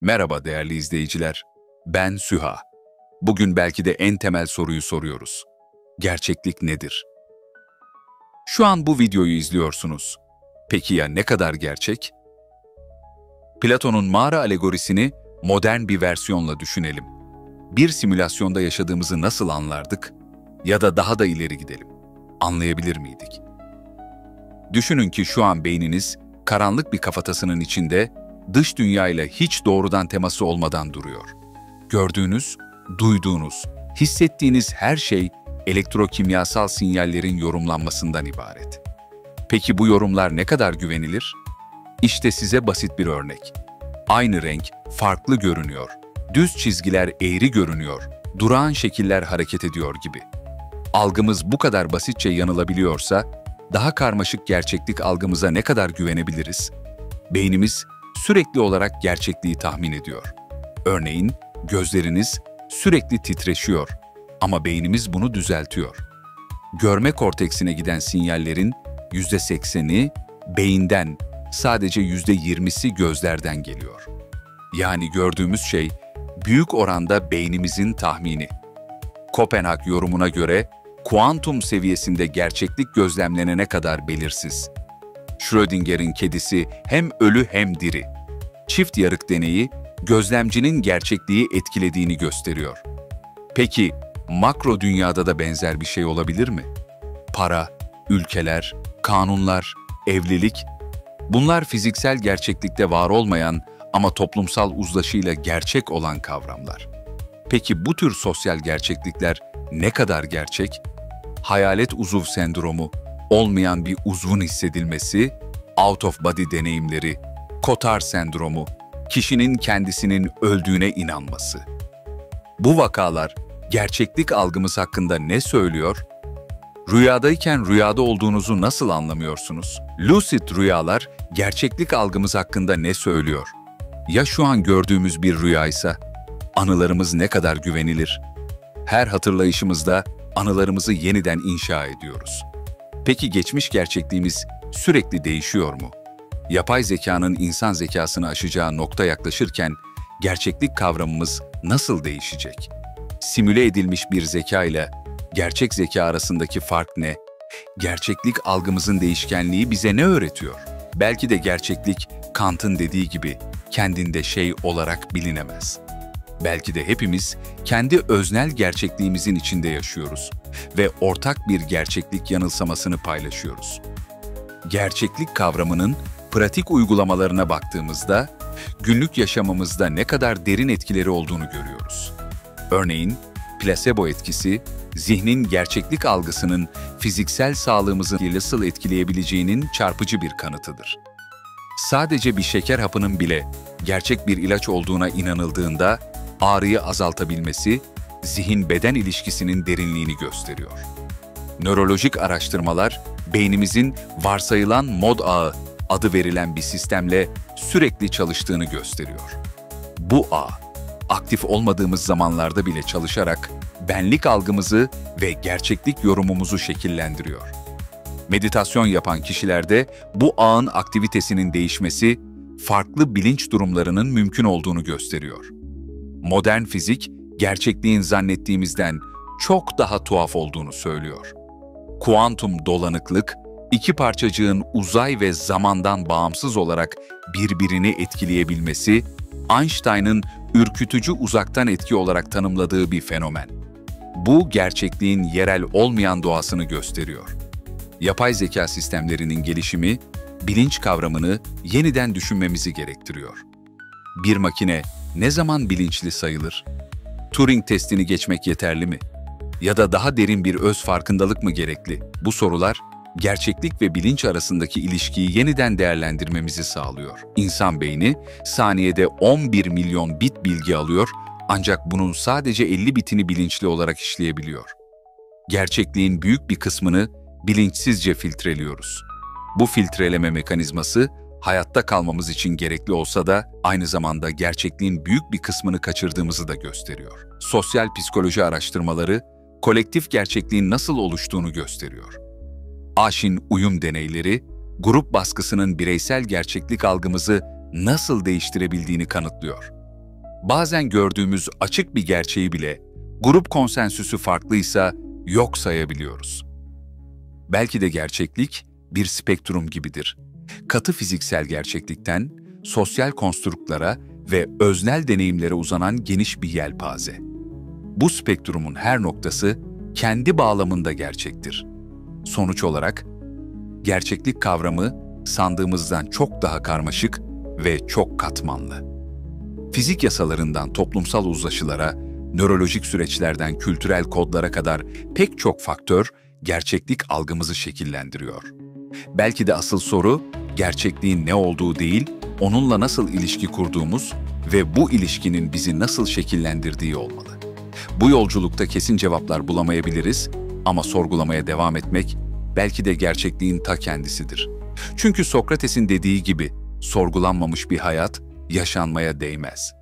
Merhaba değerli izleyiciler. Ben Süha. Bugün belki de en temel soruyu soruyoruz. Gerçeklik nedir? Şu an bu videoyu izliyorsunuz. Peki ya ne kadar gerçek? Platon'un mağara alegorisini modern bir versiyonla düşünelim. Bir simülasyonda yaşadığımızı nasıl anlardık? Ya da daha da ileri gidelim. Anlayabilir miydik? Düşünün ki şu an beyniniz karanlık bir kafatasının içinde dış dünyayla hiç doğrudan teması olmadan duruyor. Gördüğünüz, duyduğunuz, hissettiğiniz her şey elektrokimyasal sinyallerin yorumlanmasından ibaret. Peki bu yorumlar ne kadar güvenilir? İşte size basit bir örnek. Aynı renk farklı görünüyor. Düz çizgiler eğri görünüyor. Durağan şekiller hareket ediyor gibi. Algımız bu kadar basitçe yanılabiliyorsa, daha karmaşık gerçeklik algımıza ne kadar güvenebiliriz? Beynimiz sürekli olarak gerçekliği tahmin ediyor. Örneğin gözleriniz sürekli titreşiyor ama beynimiz bunu düzeltiyor. Görme korteksine giden sinyallerin %80'i beyinden, sadece %20'si gözlerden geliyor. Yani gördüğümüz şey büyük oranda beynimizin tahmini. Kopenhag yorumuna göre kuantum seviyesinde gerçeklik gözlemlenene kadar belirsiz. Schrödinger'in kedisi hem ölü hem diri. Çift yarık deneyi gözlemcinin gerçekliği etkilediğini gösteriyor. Peki makro dünyada da benzer bir şey olabilir mi? Para, ülkeler, kanunlar, evlilik bunlar fiziksel gerçeklikte var olmayan ama toplumsal uzlaşıyla gerçek olan kavramlar. Peki bu tür sosyal gerçeklikler ne kadar gerçek? Hayalet uzuv sendromu, olmayan bir uzvun hissedilmesi, out of body deneyimleri, Kotar sendromu, kişinin kendisinin öldüğüne inanması. Bu vakalar gerçeklik algımız hakkında ne söylüyor? Rüyadayken rüyada olduğunuzu nasıl anlamıyorsunuz? Lucid rüyalar gerçeklik algımız hakkında ne söylüyor? Ya şu an gördüğümüz bir rüyaysa, anılarımız ne kadar güvenilir? Her hatırlayışımızda anılarımızı yeniden inşa ediyoruz. Peki geçmiş gerçekliğimiz sürekli değişiyor mu? Yapay zekanın insan zekasını aşacağı nokta yaklaşırken gerçeklik kavramımız nasıl değişecek? Simüle edilmiş bir zeka ile gerçek zeka arasındaki fark ne? Gerçeklik algımızın değişkenliği bize ne öğretiyor? Belki de gerçeklik Kant'ın dediği gibi kendinde şey olarak bilinemez. Belki de hepimiz kendi öznel gerçekliğimizin içinde yaşıyoruz ve ortak bir gerçeklik yanılsamasını paylaşıyoruz. Gerçeklik kavramının pratik uygulamalarına baktığımızda günlük yaşamımızda ne kadar derin etkileri olduğunu görüyoruz. Örneğin, plasebo etkisi, zihnin gerçeklik algısının fiziksel sağlığımızı nasıl etkileyebileceğinin çarpıcı bir kanıtıdır. Sadece bir şeker hapının bile gerçek bir ilaç olduğuna inanıldığında ağrıyı azaltabilmesi, zihin-beden ilişkisinin derinliğini gösteriyor. Nörolojik araştırmalar, beynimizin varsayılan mod ağı adı verilen bir sistemle sürekli çalıştığını gösteriyor. Bu ağ, aktif olmadığımız zamanlarda bile çalışarak benlik algımızı ve gerçeklik yorumumuzu şekillendiriyor. Meditasyon yapan kişilerde bu ağın aktivitesinin değişmesi, farklı bilinç durumlarının mümkün olduğunu gösteriyor. Modern fizik, gerçekliğin zannettiğimizden çok daha tuhaf olduğunu söylüyor. Kuantum dolanıklık, iki parçacığın uzay ve zamandan bağımsız olarak birbirini etkileyebilmesi, Einstein'ın ürkütücü uzaktan etki olarak tanımladığı bir fenomen. Bu gerçekliğin yerel olmayan doğasını gösteriyor. Yapay zeka sistemlerinin gelişimi, bilinç kavramını yeniden düşünmemizi gerektiriyor. Bir makine ne zaman bilinçli sayılır? Turing testini geçmek yeterli mi? Ya da daha derin bir öz farkındalık mı gerekli? Bu sorular gerçeklik ve bilinç arasındaki ilişkiyi yeniden değerlendirmemizi sağlıyor. İnsan beyni saniyede 11 milyon bit bilgi alıyor ancak bunun sadece 50 bitini bilinçli olarak işleyebiliyor. Gerçekliğin büyük bir kısmını bilinçsizce filtreliyoruz. Bu filtreleme mekanizması hayatta kalmamız için gerekli olsa da aynı zamanda gerçekliğin büyük bir kısmını kaçırdığımızı da gösteriyor. Sosyal psikoloji araştırmaları kolektif gerçekliğin nasıl oluştuğunu gösteriyor. Aşin uyum deneyleri, grup baskısının bireysel gerçeklik algımızı nasıl değiştirebildiğini kanıtlıyor. bazen gördüğümüz açık bir gerçeği bile grup konsensüsü farklıysa yok sayabiliyoruz. Belki de gerçeklik bir spektrum gibidir. Katı fiziksel gerçeklikten sosyal konstruklara ve öznel deneyimlere uzanan geniş bir yelpaze. Bu spektrumun her noktası kendi bağlamında gerçektir. Sonuç olarak gerçeklik kavramı sandığımızdan çok daha karmaşık ve çok katmanlı. Fizik yasalarından toplumsal uzlaşılara, nörolojik süreçlerden kültürel kodlara kadar pek çok faktör gerçeklik algımızı şekillendiriyor. Belki de asıl soru gerçekliğin ne olduğu değil, onunla nasıl ilişki kurduğumuz ve bu ilişkinin bizi nasıl şekillendirdiği olmalı. Bu yolculukta kesin cevaplar bulamayabiliriz ama sorgulamaya devam etmek belki de gerçekliğin ta kendisidir. Çünkü Sokrates'in dediği gibi sorgulanmamış bir hayat yaşanmaya değmez.